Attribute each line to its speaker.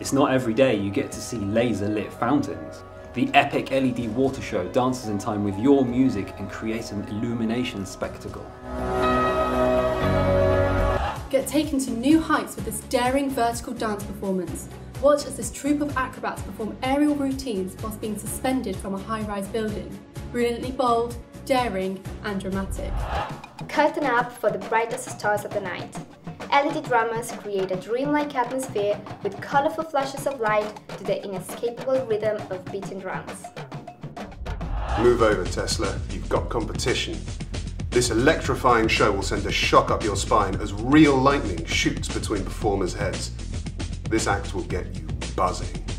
Speaker 1: It's not every day you get to see laser lit fountains. The epic LED water show dances in time with your music and creates an illumination spectacle.
Speaker 2: Get taken to new heights with this daring vertical dance performance. Watch as this troupe of acrobats perform aerial routines whilst being suspended from a high-rise building. Brilliantly bold, daring and dramatic.
Speaker 3: Curtain up for the brightest stars of the night. LED drummers create a dreamlike atmosphere with colorful flashes of light to the inescapable rhythm of beating drums.
Speaker 4: Move over, Tesla. You've got competition. This electrifying show will send a shock up your spine as real lightning shoots between performers' heads. This act will get you buzzing.